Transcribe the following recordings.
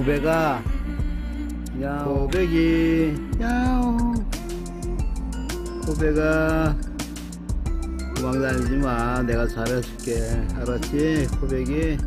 고배가 야옹 고백이. 야옹 고배가 도망다니지 마. 내가 잘해줄게. 알았지? 고백이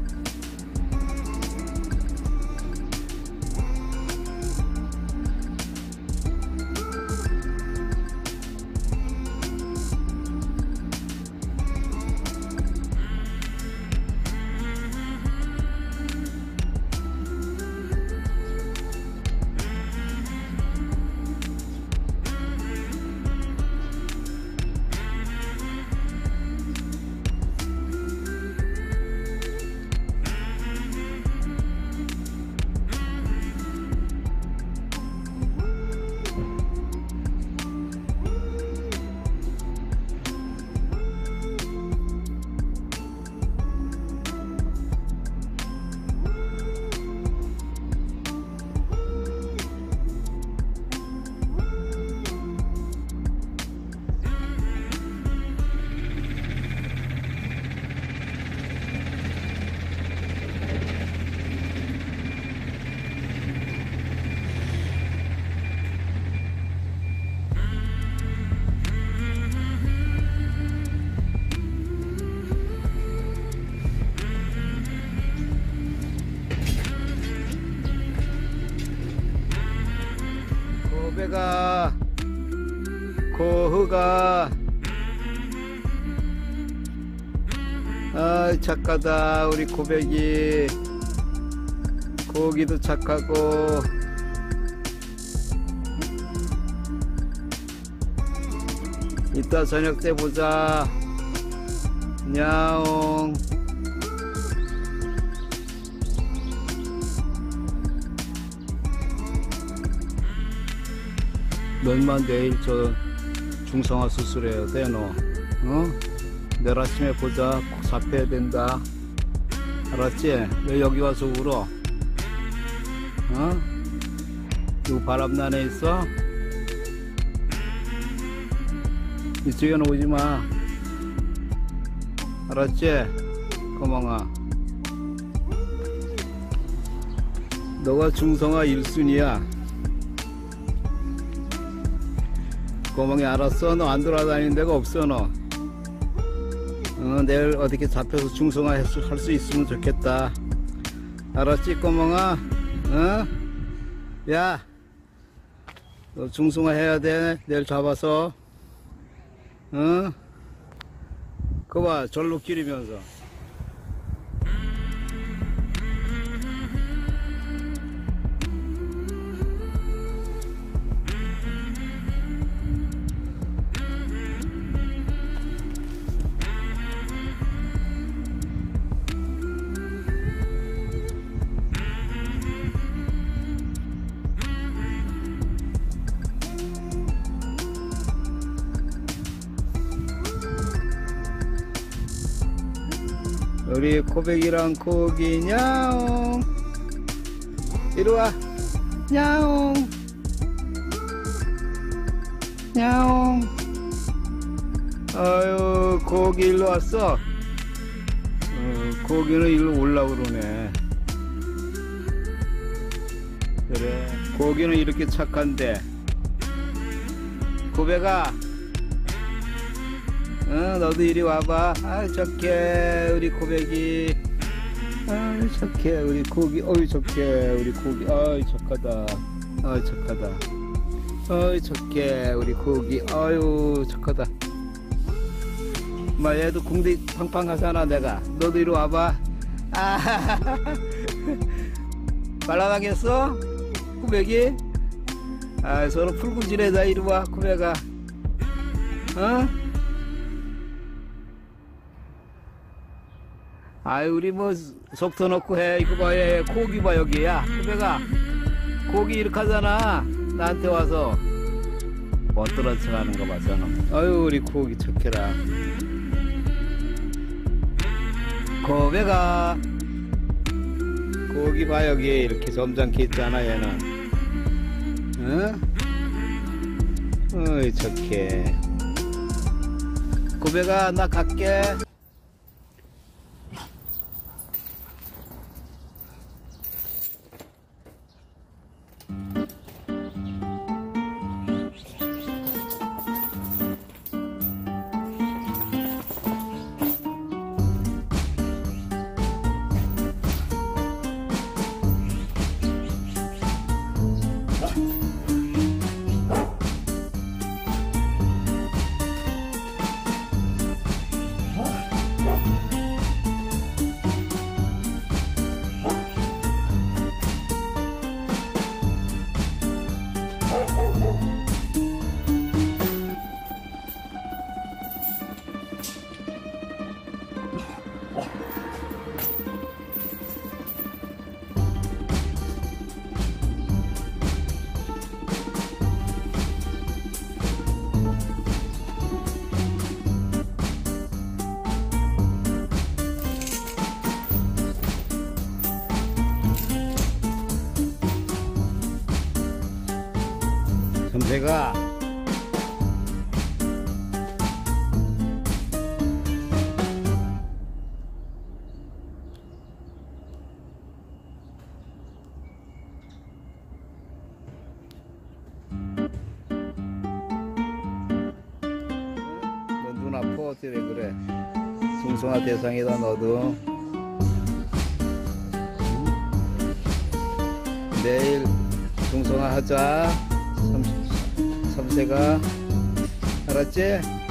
고배가 고흐가. 아 착하다 우리 고백이. 고기도 착하고. 이따 저녁 때 보자. 냐옹 너만 내일 저 중성화 수술해야 돼, 너. 어? 내일 아침에 보자. 꼭 잡혀야 된다. 알았지? 왜 여기 와서 울어? 어? 누구 바람난에 있어? 이쪽에는 오지 마. 알았지? 거멍아. 너가 중성화 1순위야. 고멍이 알았어 너 안 돌아다니는 데가 없어 너 어, 내일 어떻게 잡혀서 중성화 할 수 있으면 좋겠다 알았지 꼬멍아 어? 야, 너 중성화 해야 돼. 내일 잡아서. 어? 그거 봐, 절로 기리면서. 우리 코백이랑 코기 냐옹. 이리와. 냐옹. 냐옹. 아유 고기 일로 왔어. 어, 고기는 일로 올라 그러네. 그래. 고기는 이렇게 착한데. 고백아 어, 너도 이리 와봐. 아, 착해, 우리 고백이. 아, 착해, 우리 고기. 어이, 착해, 우리 고기. 아이, 착하다. 아이, 착하다. 어이, 착해, 우리 고기. 아유, 착하다. 마, 얘도 궁디 팡팡 하잖아, 내가. 너도 이리 와봐. 아, 말라가겠어? 고백이? 아, 서로 풀고 지내자, 이리 와, 고백아. 어? 아이 우리 뭐 속도 넣고 해. 이거 봐 얘, 고기 봐 여기야. 후배가 고기 이렇게 하잖아. 나한테 와서. 멋들어 척하는 거 봤잖아 아유 우리 고기 착해라. 고배가. 고기 봐 여기. 이렇게 점잖게 있잖아 얘는. 응? 어이 착해. 고배가 나 갈게 섬세가 너눈 아파 어떻게 그래. 중성화 대상이다 너도. 내일 중성화 하자 섬, 섬세가 알았지?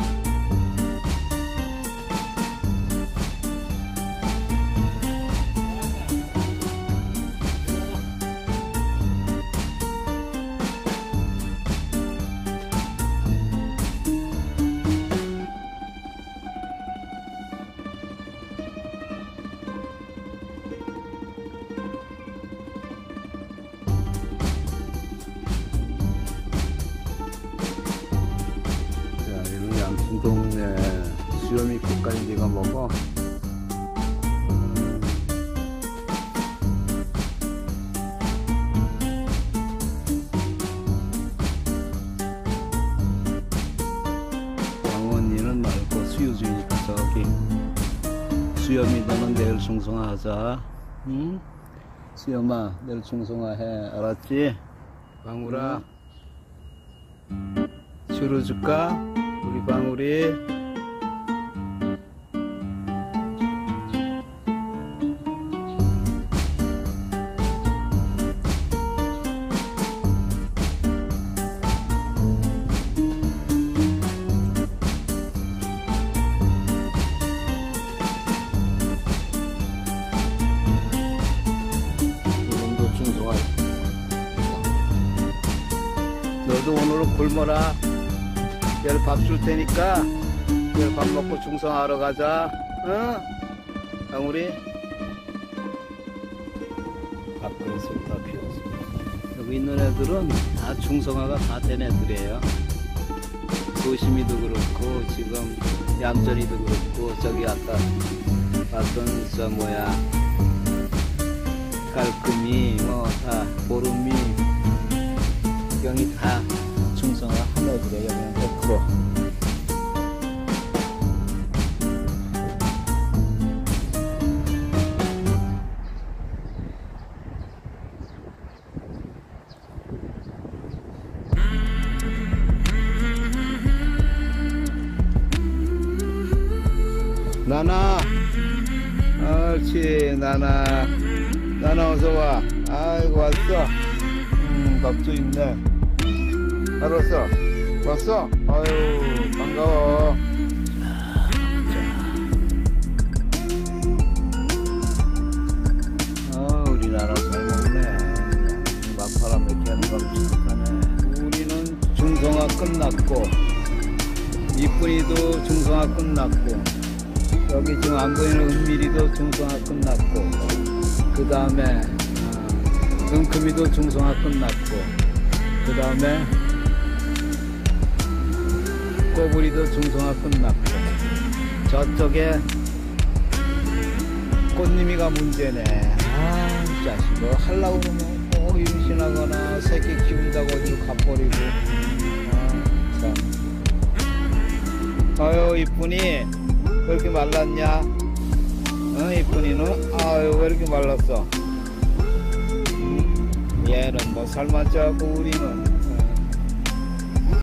여기는 양순동네 수염이 국간인 데가 먹어. 음, 왕언니는 말고 수유주니까 저기 수염이 너는 내일 중성화하자. 응? 수염아 내일 중성화해 알았지? 방울아 주로 줄까? 우리 방울이 너도 오늘은 굶어라 내일 밥줄 테니까 내일 밥 먹고 중성하러 가자. 응? 강우리. 밥그릇을 다 피웠어 여기 있는 애들은 다 중성화가 다 된 애들이에요. 도심이도 그렇고 지금 얌전이도 그렇고 저기 아까 봤던 저 뭐야? 깔끔이 뭐 다 보름이. 경이 다 한 애들이에요 그냥 100% 나나. 옳지 나나. 나나 어서와. 아이고 왔어. 음 밥도 있네 알았어. 왔어? 아유 반가워. 아 우리나라 잘 먹네. 막바람 이렇게 하는 걸 축하네. 우리는 중성화 끝났고 이쁜이도 중성화 끝났고 여기 지금 안 보이는 은밀이도 중성화 끝났고 그 다음에 은금이도 중성화 끝났고 그 다음에 꼬부리도 중성화 끝났고 저쪽에 꽃님이가 문제네. 아 자식 뭐 하려고 그러면 꼭 임신하거나 새끼 키운다고 어디로 가버리고. 아참. 아유 이쁜이. 왜 이렇게 말랐냐? 어, 이쁜이는? 아유, 왜 이렇게 말랐어? 음, 얘는 뭐 살만 쪄고 우리는